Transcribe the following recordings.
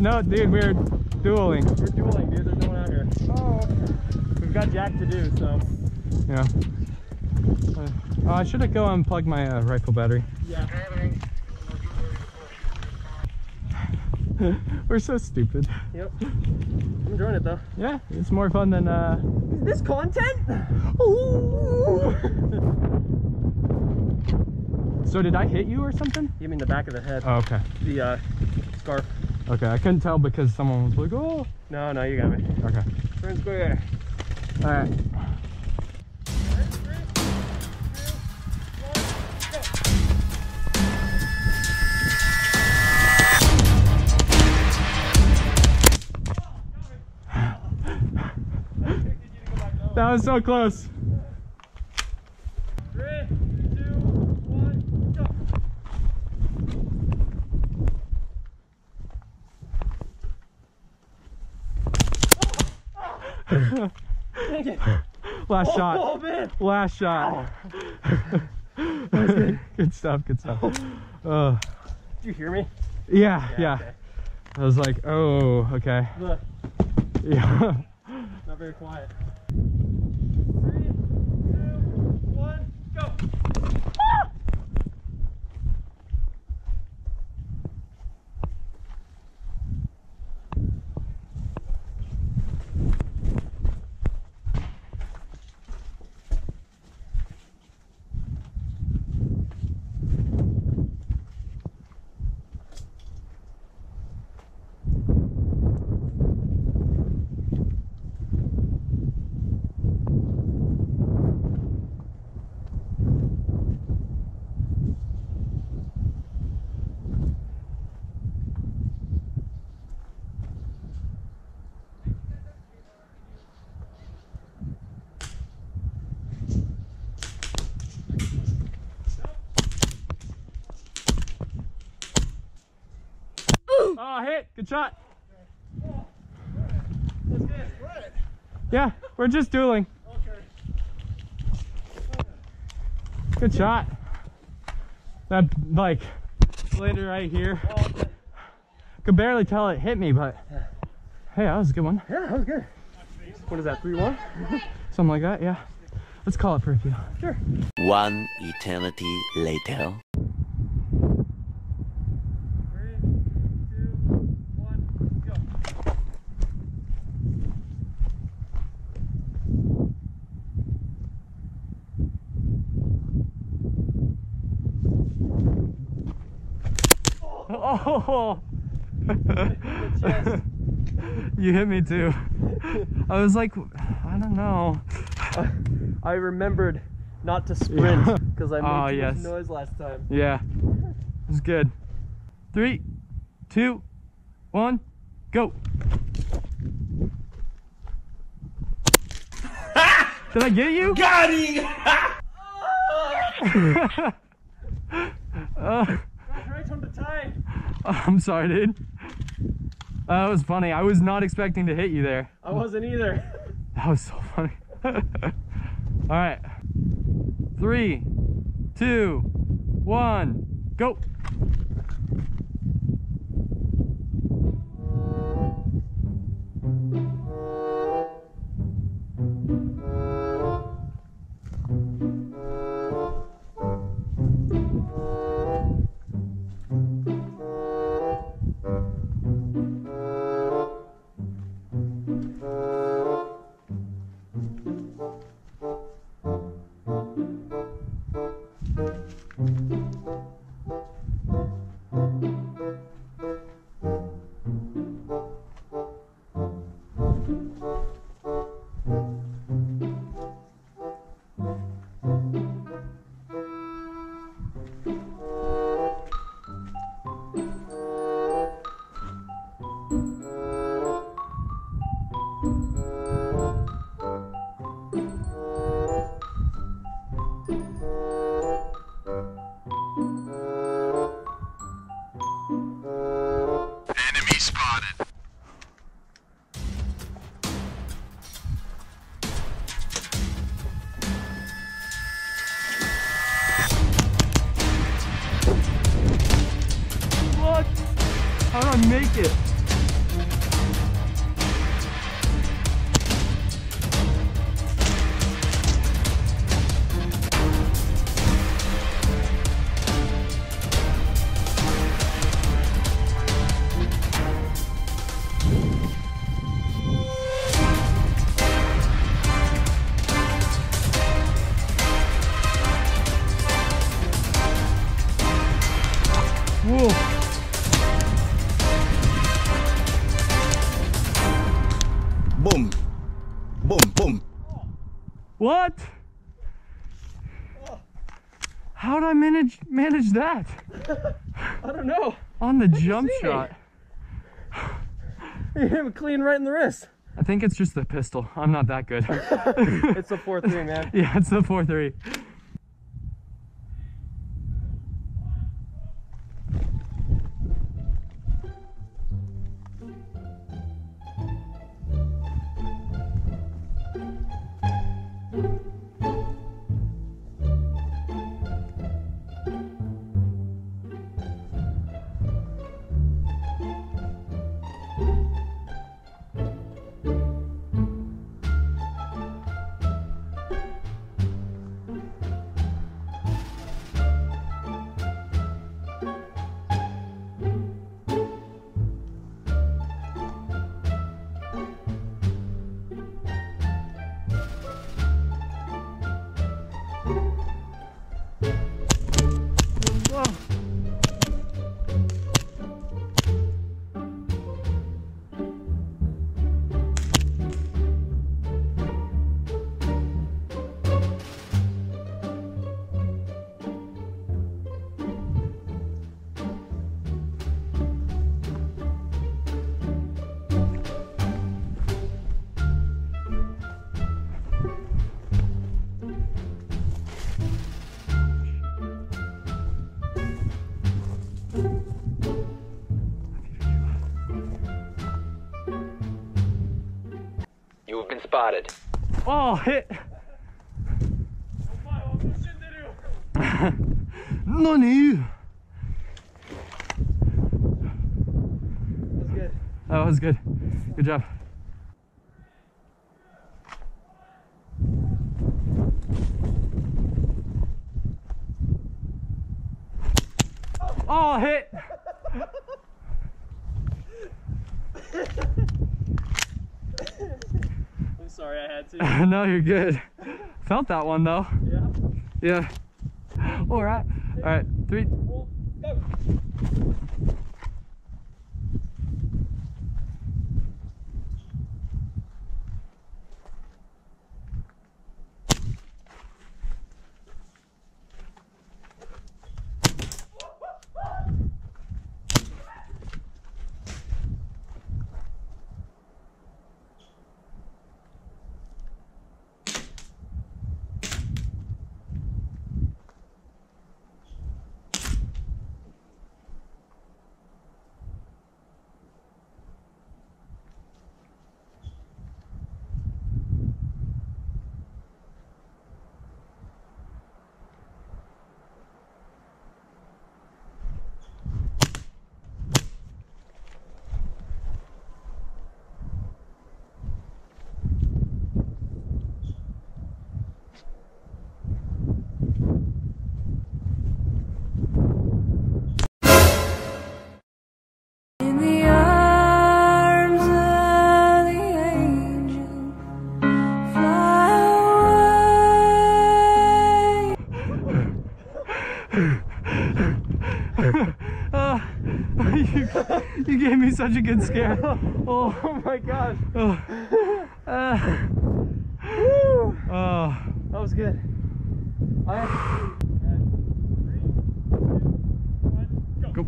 No, dude, we're dueling. We're dueling, dude. There's no one out here. Oh, We've got jack to do, so. Yeah. Uh, I should have go unplug my uh, rifle battery. Yeah. We're so stupid. Yep. I'm enjoying it though. Yeah, it's more fun than uh. Is this content? So did I hit you or something? You mean the back of the head? Oh, okay. The uh, scarf. Okay, I couldn't tell because someone was like, "Oh." No, no, you got me. Okay. Turn square. All right. That was so close. Three, two, one, go. Thank you. Last Oh, shot. man. Last shot. good stuff. Good stuff. Uh, Did you hear me? yeah, yeah. okay. I was like, oh, okay. Look, Yeah. not very quiet. Three, two, one, go. Oh, hit. Good shot. Yeah, we're just dueling. Good shot. That, like, later right here. Oh, Could barely tell it hit me, but hey, that was a good one. Yeah, that was good. What is that? Three, one. Something like that, yeah. Let's call it for a few. Sure. One eternity later. Oh! you hit me too. I was like, I don't know. I remembered not to sprint because I made Oh, too yes. much noise last time. Yeah, it was good. three, two, one, go. Did I get you? Got him! Uh, right from the time. I'm sorry, dude. Uh, that was funny. I was not expecting to hit you there. I wasn't either. That was so funny. All right. Three, two, one, go. How did I make it? What? How did I manage manage that I don't know. on the jump shot? You hit him clean right in the wrist. I think it's just the pistol. I'm not that good. It's a 4 3, man. yeah, it's the 4-3. Spotted. Oh, hit. Nani? That's good. That was good. Good job. Oh, hit. I'm sorry I had to. no, you're good. Felt that one though. Yeah. Yeah. All right. All right. Three. Such a good scare. Oh, Oh my gosh. oh, Uh, oh. that was good. I Go.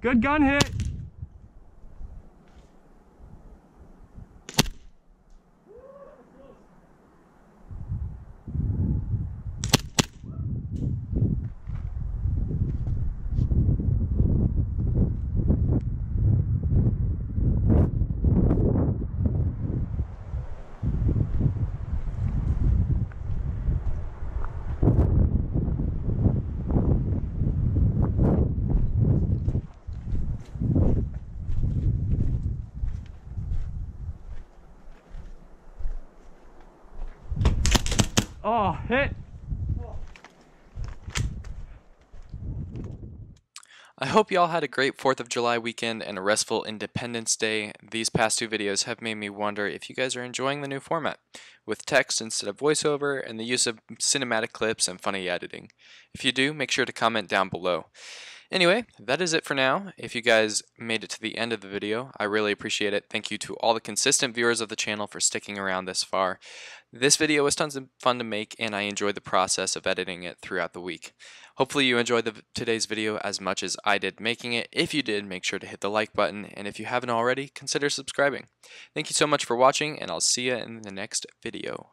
Good gun hit. Oh, hit. I hope y'all had a great 4th of July weekend and a restful Independence Day. These past two videos have made me wonder if you guys are enjoying the new format, with text instead of voiceover and the use of cinematic clips and funny editing. If you do, make sure to comment down below. Anyway, that is it for now. If you guys made it to the end of the video, I really appreciate it. Thank you to all the consistent viewers of the channel for sticking around this far. This video was tons of fun to make and I enjoyed the process of editing it throughout the week. Hopefully you enjoyed the, today's video as much as I did making it. If you did, make sure to hit the like button and if you haven't already, consider subscribing. Thank you so much for watching and I'll see you in the next video.